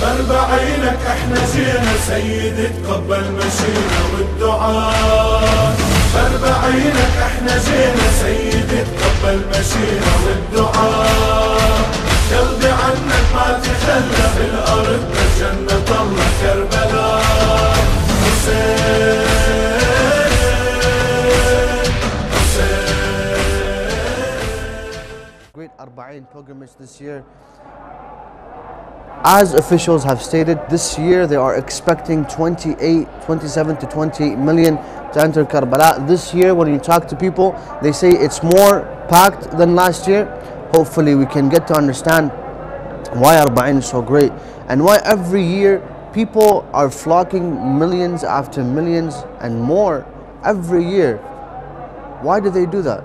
بأربعينك إحنا جينا سيدي تقبل مشينا والدعاء. بأربعينك إحنا جينا سيدي تقبل مشينا والدعاء. قلبي عنك ما تخلى في الأرض جنة الله كربلاء. حسين Great Arba'in pilgrimage this year. As officials have stated, this year they are expecting 28, 27 to 28 million to enter Karbala. This year, when you talk to people, they say it's more packed than last year. Hopefully, we can get to understand why Arba'in is so great and why every year people are flocking millions after millions and more every year. Why do they do that?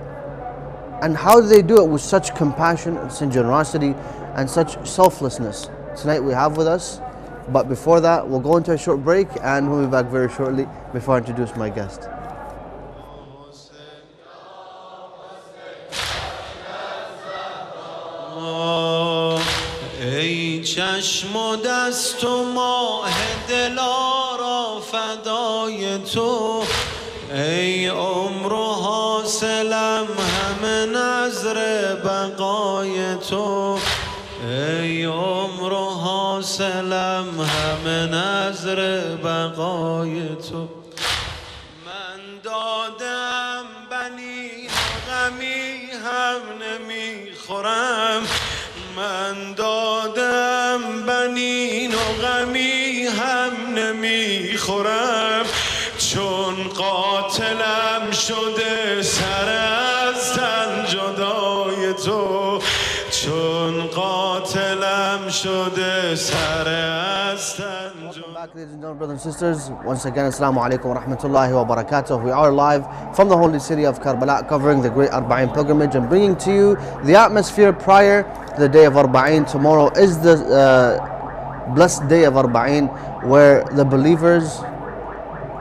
And how do they do it with such compassion and generosity and such selflessness? Tonight we have with us. But before that, we'll go into a short break and we'll be back very shortly before I introduce my guest. ای چشم و دست و ماه دلارا فدای تو ای عمر و حاصلم همه نظر بقای تو ای عمر و حاصلم همه نظر بقای تو. من دادم بنی غمی هم نمی‌خورم. من دادم بنین و غمی هم نمی‌خورم. چون قاتلم شده شده سر از تن جدای Welcome back, ladies and gentlemen, brothers and sisters. Once again, Assalamu alaikum wa rahmatullahi wa barakatuh. We are live from the holy city of Karbala, covering the great Arba'in pilgrimage and bringing to you the atmosphere prior to the day of Arba'in. Tomorrow is the uh, blessed day of Arba'in, where the believers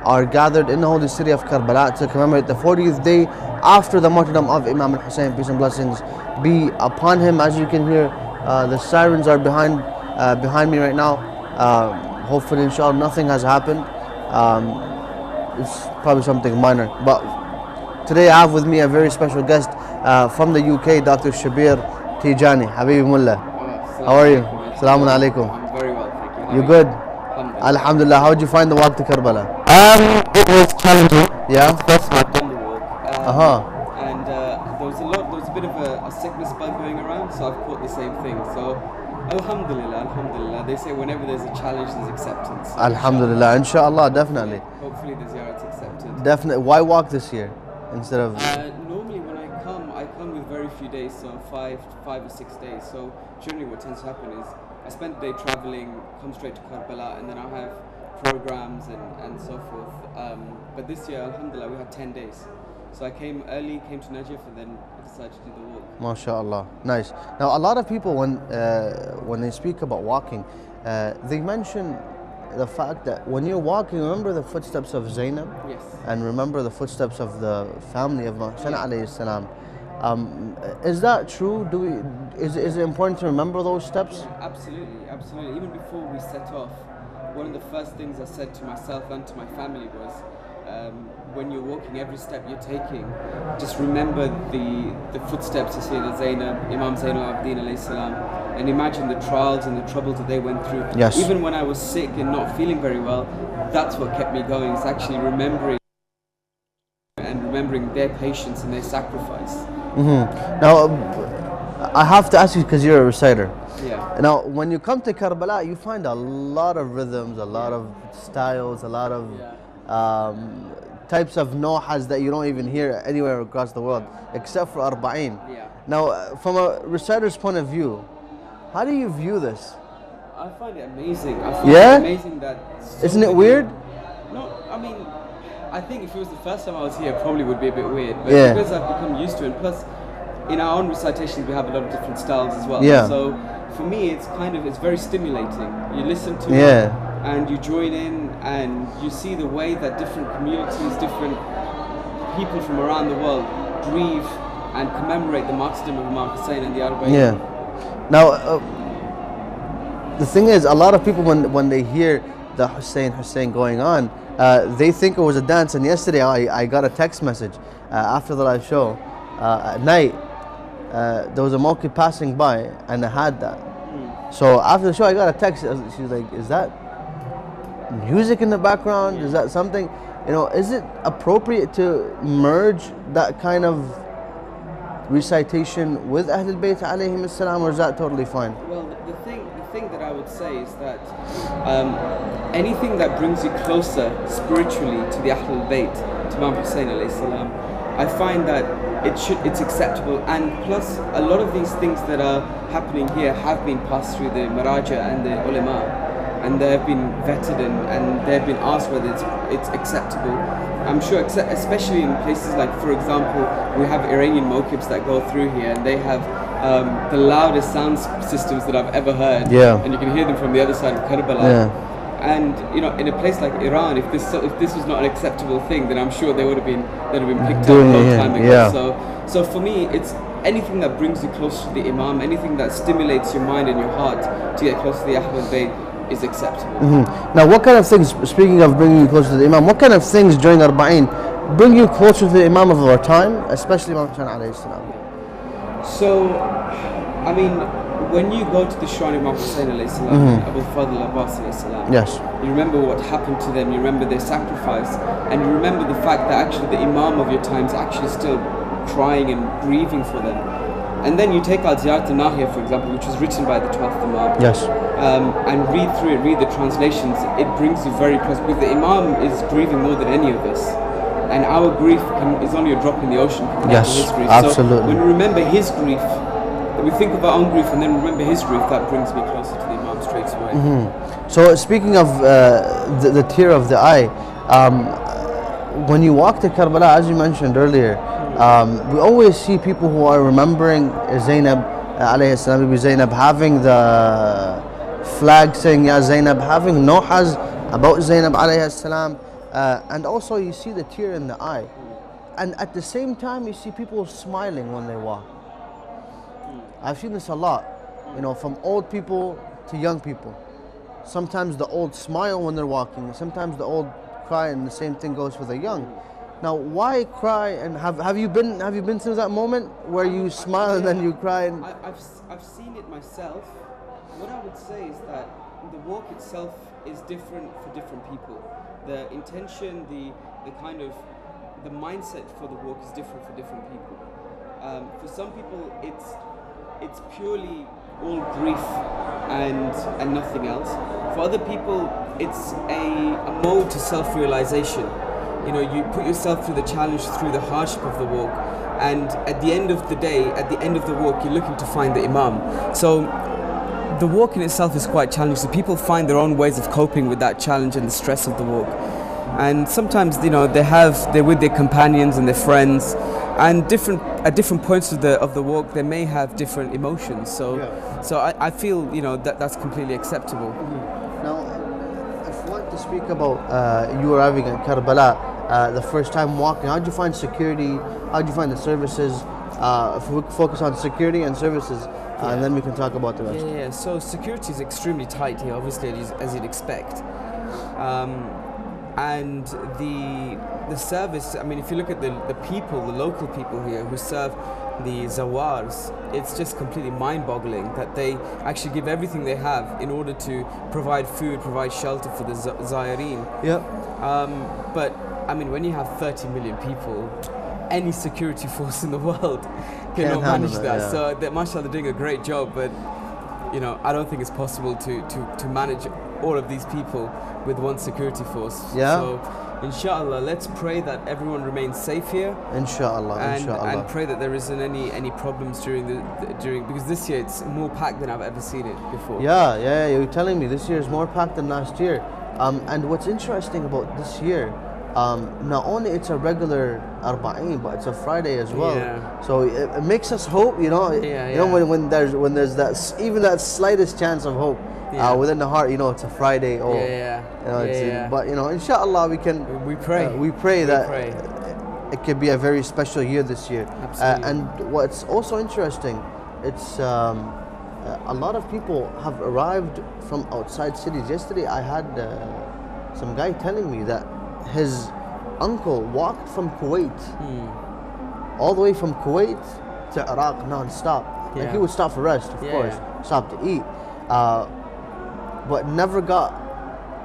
are gathered in the holy city of Karbala to commemorate the 40th day after the martyrdom of Imam al Hussein. Peace and blessings be upon him. As you can hear, uh, the sirens are behind uh, behind me right now. Uh, hopefully, inshallah, nothing has happened. Um, it's probably something minor. But today I have with me a very special guest uh, from the UK, Dr. Shabbir Tejani. Habibi Mullah. How are you? Assalamu alaikum. I'm very well, thank you. You good? Alhamdulillah. Alhamdulillah. How did you find the walk to Karbala? Um, it was challenging. Yeah? That's my I've done the walk. Um, Uh-huh. And uh, there was a lot, there was a bit of a, a sickness bug going around, so I've caught the same thing. So, Alhamdulillah, Alhamdulillah. They say whenever there's a challenge, there's acceptance. So Alhamdulillah. Inshallah, definitely. Hopefully, the ziyarat's accepted. Definitely. Why walk this year instead of. Uh, normally, when I come, I come with very few days, so five, five or six days. So generally, what tends to happen is I spend the day traveling, come straight to Karbala, and then I have programs and, and so forth. Um, but this year, Alhamdulillah, we had ten days. So I came early, came to Najaf, and then I decided to do the walk. MashaAllah. Nice. Now, a lot of people, when, uh, when they speak about walking, uh, they mention the fact that when you're walking, remember the footsteps of Zainab? Yes. And remember the footsteps of the family of Muhammad alayhi salam. Um, is that true? Do we, is, is it important to remember those steps? Absolutely, absolutely. Even before we set off, one of the first things I said to myself and to my family was, um, when you're walking, every step you're taking, just remember the the footsteps of Sayyidina Zainab, Imam Zainul Abidin alayhi salam, and imagine the trials and the troubles that they went through. Yes. Even when I was sick and not feeling very well, that's what kept me going. It's actually remembering and remembering their patience and their sacrifice. hmm Now, um, I have to ask you because you're a reciter. Yeah. Now, when you come to Karbala, you find a lot of rhythms, a lot of styles, a lot of um, types of nohas that you don't even hear anywhere across the world, except for Arba'in. Yeah. Now, uh, from a reciter's point of view, how do you view this? I find it amazing. I find Yeah? it amazing that. so Isn't it many- weird? No, I mean, I think if it was the first time I was here, it probably would be a bit weird. But Yeah. because I've become used to it, and plus, in our own recitations, we have a lot of different styles as well. Yeah. So for me, it's kind of it's very stimulating. You listen to Yeah. it, and you join in, and you see the way that different communities, different people from around the world grieve and commemorate the martyrdom of Imam Hussein and the Arba'in. Yeah. Now, uh, the thing is, a lot of people when when they hear the Hussein Hussein going on, uh, they think it was a dance. And yesterday, I, I got a text message uh, after the live show uh, at night. Uh, there was a monkey passing by, and I had that. So after the show, I got a text. She was like, "Is that music in the background? Is that something? You know, is it appropriate to merge that kind of recitation with Ahlul Bayt alayhim salam, or is that totally fine? Well, the, thing the thing that I would say is that um, anything that brings you closer spiritually to the Ahlul Bayt, to Imam Hussein alayhi salam, I find that it should it's acceptable. And plus, a lot of these things that are happening here have been passed through the Maraja and the ulama, and they have been vetted and, and they have been asked whether it's it's acceptable. I'm sure, especially in places like, for example, we have Iranian mokibs that go through here, and they have um, the loudest sound systems that I've ever heard. Yeah. And you can hear them from the other side of Karbala. Yeah. And you know, in a place like Iran, if this if this was not an acceptable thing, then I'm sure they would have been they'd have been picked Doing up a long time ago. yeah. So so for me, it's anything that brings you close to the Imam, anything that stimulates your mind and your heart to get close to the Ahlul Bayt is acceptable. Mm-hmm. Now, what kind of things, speaking of bringing you closer to the Imam, what kind of things during Arba'in bring you closer to the Imam of our time, especially Imam Hussein alayhi salam? So, I mean, when you go to the shrine of Imam Hussein alayhi salam, mm-hmm. Abu Fadl Abbas alayhi salam, Yes. you remember what happened to them, you remember their sacrifice, and you remember the fact that actually the Imam of your time is actually still crying and grieving for them. And then you take Al Ziyarat Nahia, for example, which was written by the 12th Imam, Yes. Um, and read through it, read the translations, it brings you very close because the Imam is grieving more than any of us. And our grief can, is only a drop in the ocean compared Yes, to his grief. absolutely. So when we remember his grief, we think of our own grief and then remember his grief, that brings me closer to the Imam straight away. Mm-hmm. So, speaking of uh, the, the tear of the eye, um, when you walk to Karbala, as you mentioned earlier, um, we always see people who are remembering Zainab, uh, alayhi salam, Zainab, having the flag saying Ya Zainab, having nohas about Zainab alayhi salam, uh, and also you see the tear in the eye. And at the same time, you see people smiling when they walk. I've seen this a lot, you know, from old people to young people. Sometimes the old smile when they're walking, sometimes the old cry, and the same thing goes for the young. Now, why cry? And have, have you been have you been through that moment where you smile and then you cry? And I, I've, s- I've seen it myself. What I would say is that the walk itself is different for different people. The intention, the, the kind of, the mindset for the walk is different for different people. Um, for some people, it's, it's purely all grief and, and nothing else. For other people, it's a, a mode to self-realization. You know, you put yourself through the challenge, through the hardship of the walk, and at the end of the day, at the end of the walk, you're looking to find the Imam. So the walk in itself is quite challenging. So people find their own ways of coping with that challenge and the stress of the walk. And sometimes, you know, they have they're with their companions and their friends, and different at different points of the of the walk, they may have different emotions. So, Yeah. so I, I feel you know that that's completely acceptable. now, if you want to speak about uh, you arriving at Karbala, uh, the first time walking, how did you find security? How did you find the services? Uh, if we focus on security and services, uh, and then we can talk about the rest. Yeah, yeah. So security is extremely tight here, obviously, as, you'd expect. Um, and the the service. I mean, if you look at the the people, the local people here who serve the zawars, it's just completely mind-boggling that they actually give everything they have in order to provide food, provide shelter for the za- zairin. Yep. Um, but I mean, when you have 30 million people, any security force in the world cannot manage that, that. yeah. So, that, mashallah, they're doing a great job. But you know, I don't think it's possible to, to, to manage all of these people with one security force. Yeah. So, inshallah, let's pray that everyone remains safe here. Inshallah, And, inshallah. and pray that there isn't any, any problems during the, the during because this year it's more packed than I've ever seen it before. Yeah, yeah, you're telling me this year is more packed than last year. Um, and what's interesting about this year, um, not only it's a regular Arba'in, but it's a Friday as well. Yeah. So it, it makes us hope, you know. Yeah, you know when, when there's when there's that even that slightest chance of hope uh, within the heart, you know, it's a Friday. Oh, Yeah, yeah, You know, yeah. But you know, inshallah, we can. We pray. uh, we pray We that pray. it could be a very special year this year. Uh, Absolutely. and what's also interesting, it's um, uh, a lot of people have arrived from outside cities. Yesterday, I had uh, some guy telling me that his uncle walked from Kuwait, Hmm. all the way from Kuwait to Iraq non-stop. Like he would stop for rest, of Yeah, course, yeah. stop to eat, uh, but never got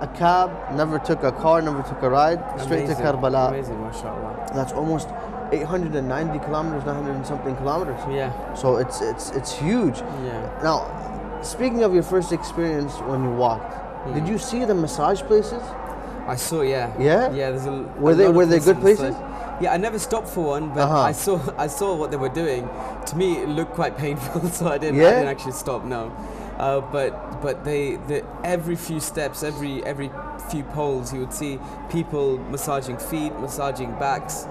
a cab, never took a car, never took a ride, straight Amazing. to Karbala. Amazing, mashallah. That's almost 890 kilometers, 900 and something kilometers. Yeah, So it's it's it's huge. yeah. Now, speaking of your first experience when you walked, did you see the massage places? I saw, yeah. Yeah? Yeah, there's a. Were a they- lot of were they good places. Yeah, I never stopped for one, but Uh-huh. I saw I saw what they were doing. To me, it looked quite painful, so I didn't. I didn't actually stop. No, uh, but but they the every few steps, every every few poles, you would see people massaging feet, massaging backs.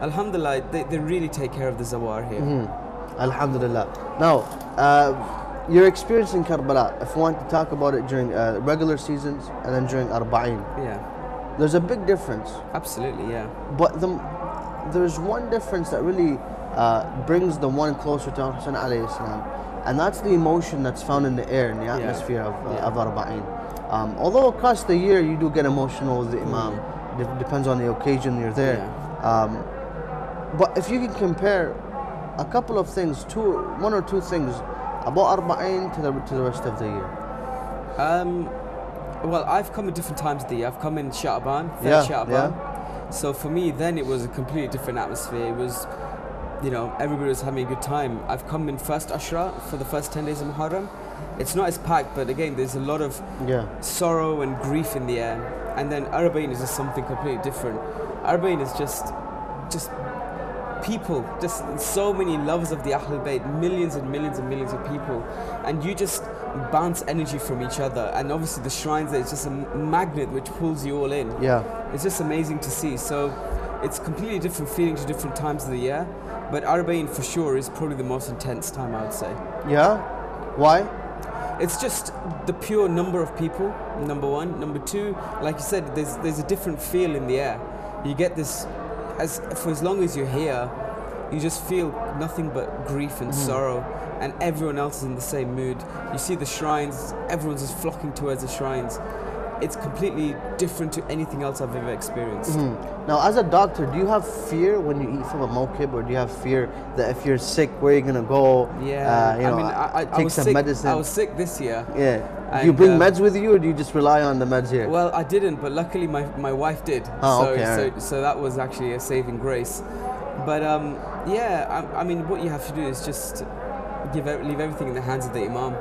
Alhamdulillah, they, they really take care of the zawar here. Mm-hmm. Alhamdulillah. Now, uh, your experience in Karbala, if you want to talk about it during uh, regular seasons and then during Arba'in, Yeah, there's a big difference. absolutely. Yeah, But the, there's one difference that really uh, brings the one closer to Hassan alayhi salam, and that's the emotion that's found in the air, in the atmosphere of, uh, Yeah. of Arba'in. Um, although across the year you do get emotional with the Imam, Dep- depends on the occasion you're there. Um, but if you can compare a couple of things, two, one or two things about Arba'in to the, to the rest of the year. Um, well, I've come at different times of the year. I've come in third Yeah, Sha'ban. So for me, then it was a completely different atmosphere. It was, you know, everybody was having a good time. I've come in first Ashra for the first 10 days of Muharram. It's not as packed, but again, there's a lot of Yeah. sorrow and grief in the air. And then Arba'in is just something completely different. Arba'in is just, just people, just so many lovers of the Ahlul Bayt, millions and millions and millions of people, and you just bounce energy from each other. And obviously, the shrines there is just a magnet which pulls you all in. Yeah. It's just amazing to see. So it's completely different feeling to different times of the year. But Arba'in for sure is probably the most intense time, I would say. Yeah? Why? It's just the pure number of people, number one. Number two, like you said, there's there's a different feel in the air. You get this as for as long as you're here, you just feel nothing but grief and mm-hmm. sorrow and everyone else is in the same mood. You see the shrines, everyone's just flocking towards the shrines. It's completely different to anything else I've ever experienced. Now, as a doctor, do you have fear when you eat from a mokib, or do you have fear that if you're sick, where are you're gonna go? Yeah, uh, you know, I mean, I, I, take I was some sick. medicine. I was sick this year. yeah. do you bring um, meds with you, or do you just rely on the meds here? Well, I didn't, but luckily my, my wife did. Oh, so, okay, so, so that was actually a saving grace. But um, yeah, I, I mean, what you have to do is just give leave everything in the hands of the imam.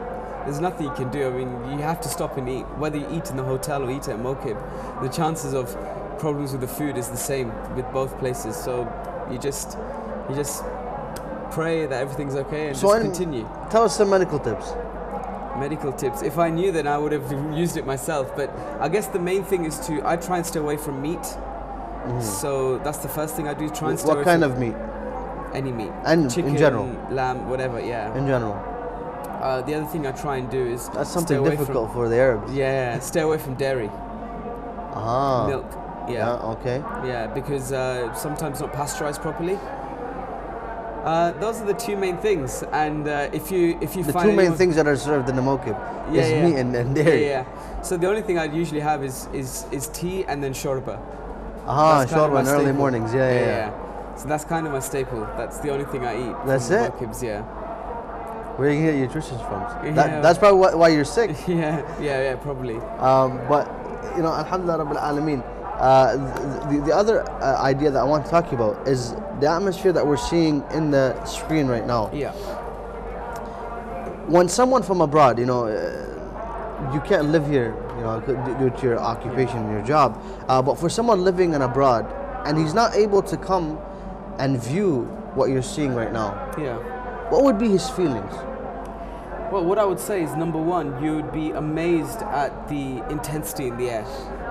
There's nothing you can do. I mean, you have to stop and eat. Whether you eat in the hotel or eat at Mokib, the chances of problems with the food is the same with both places. So you just you just pray that everything's okay and So just I'm- continue. Tell us some medical tips. Medical tips. If I knew, then I would have used it myself. But I guess the main thing is to I try and stay away from meat. So that's the first thing I do. Try and stay Mm-hmm. What away kind from of meat any meat. And in general? lamb, whatever. Yeah. in general? Uh, the other thing I try and do is That's something difficult From, for the Arabs. yeah, stay away from dairy, Ah. milk. Yeah. Yeah. Okay. Yeah, because uh, sometimes not pasteurized properly. Uh, those are the two main things, and uh, if you if you The find two main things that are served in the mokib Yeah, is yeah. meat and, and dairy. Yeah, yeah. So the only thing I'd usually have is is, is tea and then shorba. Ah, shorba in early mornings. Yeah, yeah, yeah. So that's kind of my staple. That's the only thing I eat. That's it? Mokibs, yeah. Where you get your nutrition from? Yeah. That, that's probably why, why you're sick. yeah, yeah, yeah, probably. Um, but you know, Alhamdulillah Rabbil Alameen. Uh, the, the other uh, idea that I want to talk about is the atmosphere that we're seeing in the screen right now. Yeah. When someone from abroad, you know, uh, you can't live here, you know, due due to your occupation and your job. Uh, but for someone living in abroad and he's not able to come and view what you're seeing right now, Yeah. What would be his feelings? Well, what I would say is number one, you would be amazed at the intensity in the air.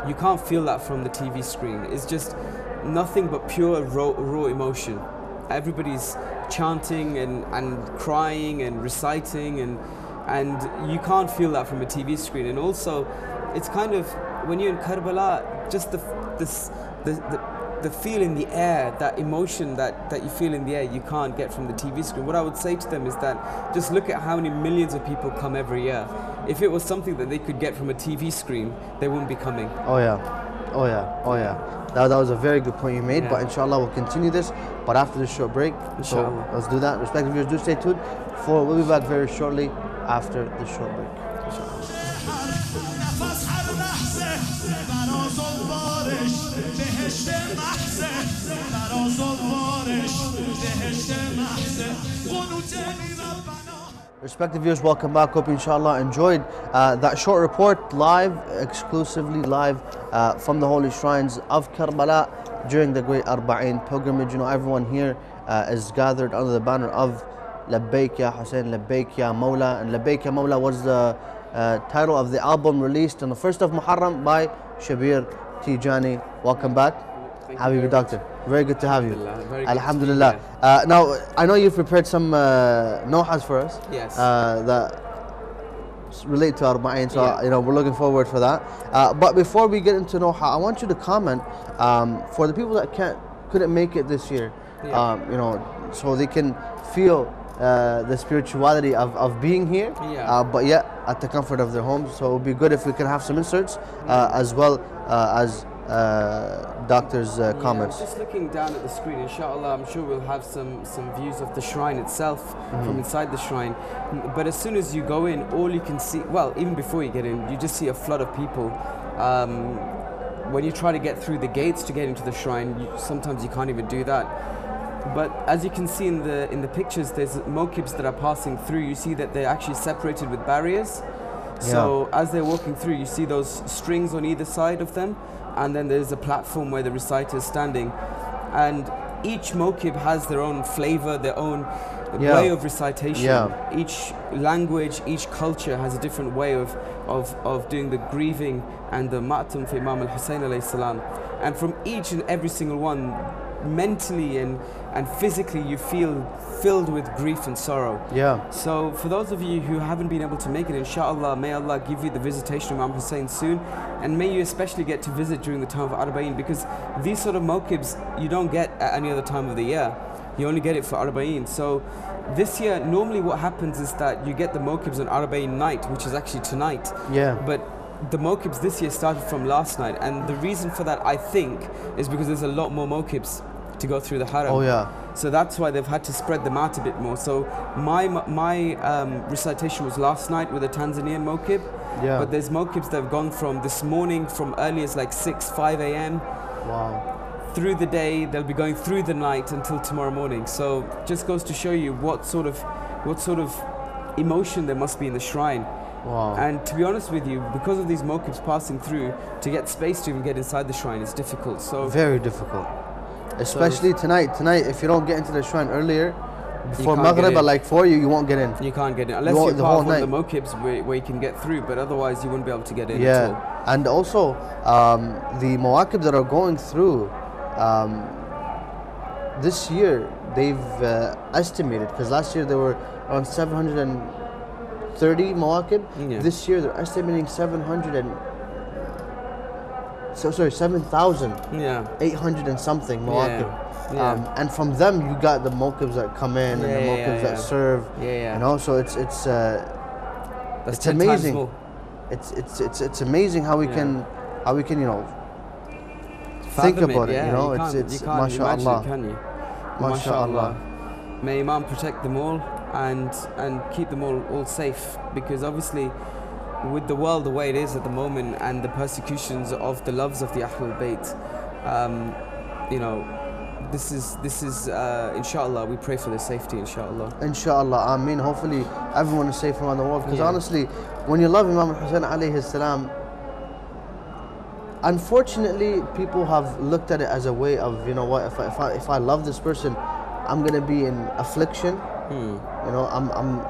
You can't feel that from the TV screen. It's just nothing but pure raw, raw emotion. Everybody's chanting and, and crying and reciting, and and you can't feel that from a TV screen. And also, it's kind of when you're in Karbala, just the this the, the, the feel in the air, that emotion that, that you feel in the air, you can't get from the TV screen. What I would say to them is that just look at how many millions of people come every year. If it was something that they could get from a TV screen, they wouldn't be coming. Oh yeah, oh yeah, oh yeah. That, that was a very good point you made. But inshallah, we'll continue this. But after this short break, so let's do that. Respective viewers, do stay tuned. For we'll be back very shortly after this short break. Respective viewers, welcome back. Hope you inshallah enjoyed uh, that short report live, exclusively live uh, from the holy shrines of Karbala during the great Arba'in pilgrimage. You know, everyone here uh, is gathered under the banner of Labbaik Ya Hussein, Labbaik Ya Mawla. And Labbaik Ya Mawla was the uh, title of the album released on the 1st of Muharram by Shabbir Tejani. Welcome back. Thank How you, doctor? Very good to have you. Alhamdulillah, very good to be Alhamdulillah. Uh, now, I know you've prepared some uh, nohas for us Yes. uh, that relate to Arba'in, so Yeah. you know we're looking forward for that. Uh, but before we get into Noha, I want you to comment um, for the people that can't couldn't make it this year. Yeah. Um, you know, so they can feel uh, the spirituality of, of being here, Yeah. uh, but yet at the comfort of their homes. So it would be good if we can have some inserts uh, as well uh, as uh, doctors' uh, Yeah, comments. just looking down at the screen, inshallah, I'm sure we'll have some, some views of the shrine itself Mm-hmm. from inside the shrine. But as soon as you go in, all you can see, well, even before you get in, you just see a flood of people. Um, when you try to get through the gates to get into the shrine, you, sometimes you can't even do that. But as you can see in the in the pictures, there's mokibs that are passing through. You see that they're actually separated with barriers. So as they're walking through, you see those strings on either side of them, and then there's a platform where the reciter is standing, and each mokib has their own flavor, their own Yeah. way of recitation. Yeah. Each language, each culture has a different way of, of, of doing the grieving and the matam for Imam alayhi salam. And from each and every single one, mentally and, and physically, you feel filled with grief and sorrow. Yeah. So, for those of you who haven't been able to make it, inshallah, may Allah give you the visitation of Imam Hussein soon, and may you especially get to visit during the time of Arba'in because these sort of mokibs you don't get at any other time of the year. You only get it for Arba'in. So, this year, normally what happens is that you get the mokibs on Arba'in night, which is actually tonight. Yeah. But the mokibs this year started from last night, and the reason for that, I think, is because there's a lot more mokibs to go through the haram. Oh yeah. So that's why they've had to spread them out a bit more. So my my um, recitation was last night with a Tanzanian mokib, Yeah. but there's mokibs that have gone from this morning from early as like 6, 5 a.m. Wow. through the day. They'll be going through the night until tomorrow morning. So just goes to show you what sort of what sort of emotion there must be in the shrine. Wow. And to be honest with you, because of these mokibs passing through, to get space to even get inside the shrine is difficult. So Very difficult. Especially tonight. Tonight, if you don't get into the shrine earlier, before Maghrib at like 4, you, you won't get in. You can't get in unless you're the part whole of the mokibs where, where you can get through, but otherwise you wouldn't be able to get in at all. Yeah. And also, um, the Mawakib that are going through, um, this year, they've uh, estimated, because last year there were around 730 Mawakib. Yeah. This year they're estimating 700 and. So sorry, 7,000. Yeah. 800 and something Mawakib. yeah. Um, and from them, you got the Mokibs that come in and the Yeah, yeah, Mokibs yeah. that serve. Yeah, yeah. You know, so it's it's uh, That's it's amazing. it's it's it's it's amazing how we Yeah. can how we can you know think about it. yeah, you know, can't, it's it's you mashallah, can you? mashallah. May Imam protect them all and and keep them all, all safe because obviously with the world the way it is at the moment and the persecutions of the loves of the Ahlul Bayt, um, you know, this is this is uh, inshallah we pray for their safety inshallah. Inshallah, I mean, hopefully everyone is safe around the world. Because Yeah. honestly, when you love Imam Hussein alayhi salam, unfortunately, people have looked at it as a way of, you know what, if I, if I, if I love this person, I'm gonna be in affliction. Hmm. You know, I'm, I'm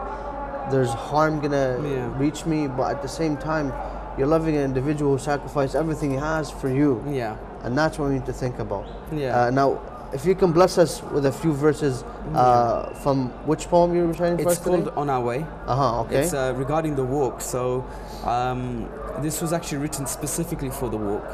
there's harm gonna Yeah. reach me, but at the same time, you're loving an individual who sacrificed everything he has for you, Yeah. and that's what we need to think about. Yeah. Uh, now, if you can bless us with a few verses uh, from which poem you were reciting for It's us called today? On Our Way. Uh huh. Okay. It's uh, regarding the walk. So um, this was actually written specifically for the walk.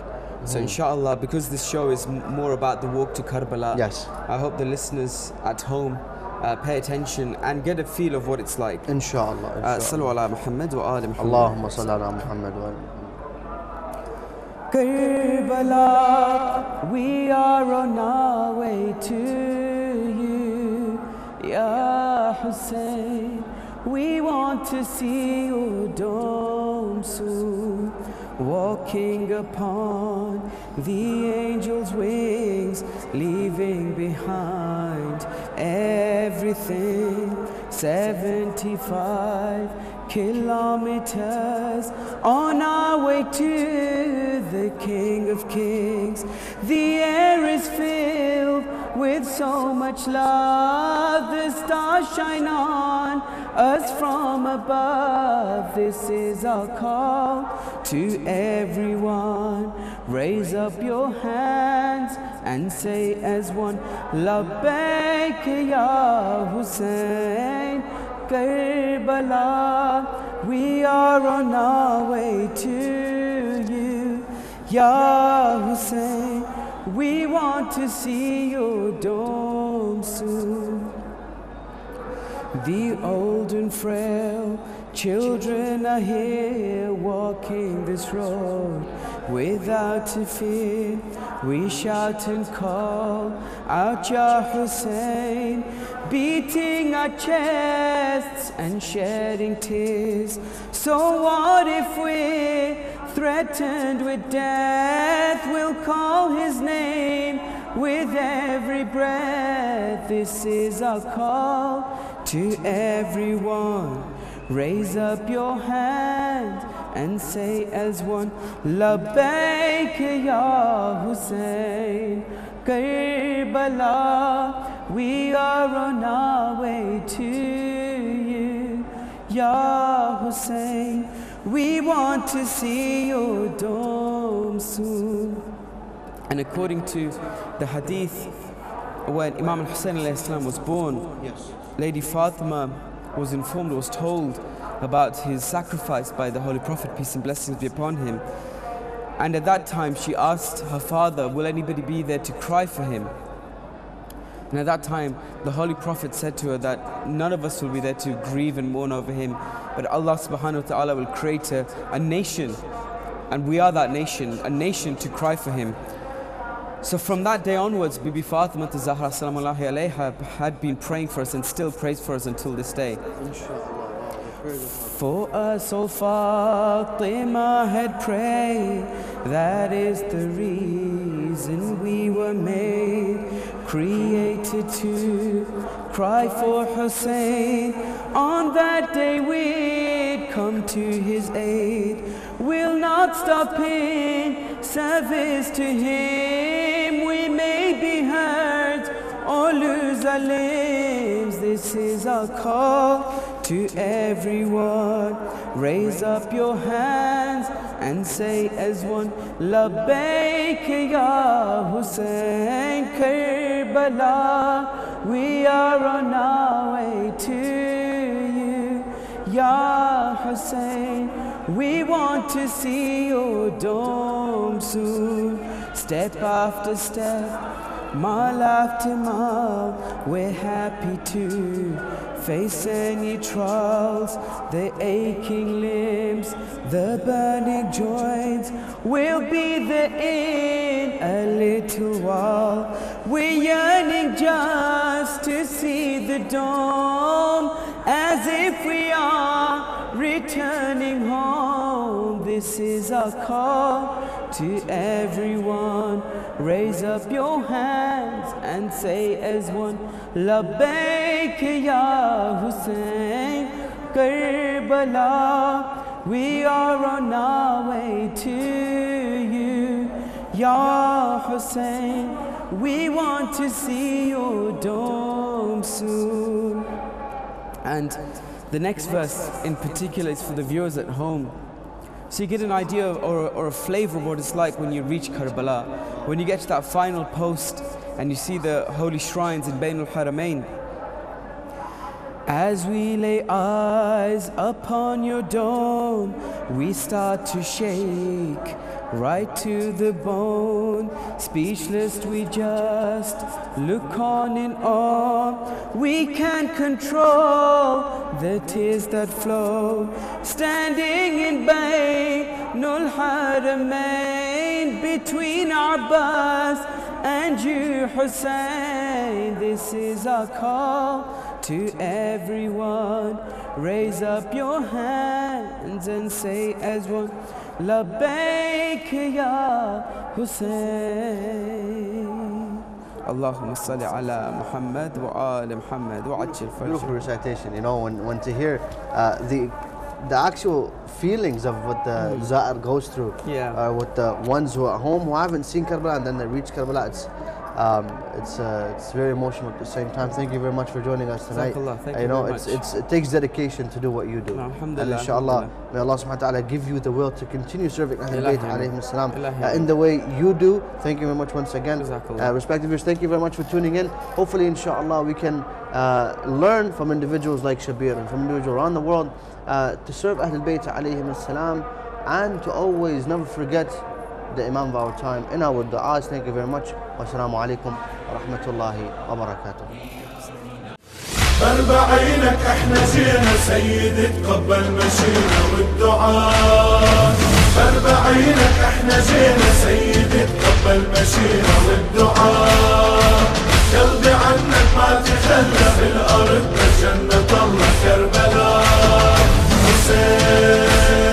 So inshallah, because this show is m- more about the walk to Karbala, Yes. I hope the listeners at home uh, pay attention and get a feel of what it's like. Inshallah. Uh, inshallah. صلوا على محمد وآل محمد. اللهم صل على محمد وآل Karbala, we are on our way to you, Ya Hussein. We want to see your dome soon, walking upon the angel's wings, leaving behind everything. 75 kilometers on our way to the King of Kings. The air is filled with so much love. The stars shine on us from above. This is our call to everyone. Raise up your hands and say as one, Labbaik ya Hussein. Karbala, we are on our way to you. Ya Hussein, we want to see your dome soon. The old and frail children are here walking this road without a fear. We shout and call out Ya Hussein, beating our chests and shedding tears. So what if we're threatened with death? We'll call his name with every breath. This is our call to everyone. Raise up your hand and say as one, Labbaik ya Hussein. Karbala, we are on our way to you. Ya Hussein, we want to see your dome soon. And according to the hadith, when Imam Hussein alayhi salam was born, Yes. Lady Fatima was informed, was told about his sacrifice by the Holy Prophet, peace and blessings be upon him. And at that time, she asked her father, Will anybody be there to cry for him? And at that time, the Holy Prophet said to her that none of us will be there to grieve and mourn over him, but Allah subhanahu wa ta'ala will create a, a nation, and we are that nation, a nation to cry for him. So from that day onwards, Bibi Fatima Zahra alayha had been praying for us and still prays for us until this day. For us, O Fatima had prayed, that is the reason we were made, created to cry for Hussein. On that day we'd come to his aid, we'll not stop in service to him. We may be hurt or lose our limbs. This is our call to everyone. Raise up your hands and say as one, Labbaik ya Hussein Karbala. We are on our way to you, Ya Hussein. We want to see your dome soon. Step after step, mile after mile, we're happy to face any trials, the aching limbs, the burning joints. We'll be there in a little while. We're yearning just to see the dawn, as if we are returning home. This is our call to everyone. Raise up your hands and say as one, Labbaik ya Hussein, Karbala. We are on our way to you, Ya Hussein. We want to see your dome soon. And the next verse in particular is for the viewers at home. So you get an idea or, or a flavor of what it's like when you reach Karbala. When you get to that final post and you see the holy shrines in Bain al-Haramain. As we lay eyes upon your dome, we start to shake right to the bone. Speechless, we just look on in awe. We can't control the tears that flow. Standing in Baynul Haramain between Abbas and you, Hussein. This is our call to everyone. Raise up your hands and say as one, لبيك يا حسين. اللهم صل على محمد وآل محمد وعجل Beautiful فرجه. recitation, you know, when, when to hear uh, the the actual feelings of what the Za'ar goes through. Yeah. Uh, with the ones who are at home who haven't seen Karbala and then they reach Karbala. It's um, it's uh, it's very emotional at the same time. Thank you very much for joining us tonight. Thank Uh, you know, very it's, it's it takes dedication to do what you do. No, and inshallah, alhamdulillah. may Allah subhanahu wa ta'ala give you the will to continue serving Ahlul Bayt alayhim uh, in the way you do. Thank you very much once again. Uh, respective viewers, thank you very much for tuning in. Hopefully, inshallah, we can uh, learn from individuals like Shabbir and from individuals around the world uh, to serve Ahlul Bayt alayhim and to always never forget the Imam of our time in our du'as. Thank you very much. Wassalamu alaikum wa rahmatullahi wa barakatuh. أربعينك إحنا جينا سيدي تقبل مشينا والدعاء أربعينك إحنا جينا سيدي تقبل مشينا والدعاء قلبي عنك ما تخلى في الأرض الجنة الله كربلاء حسين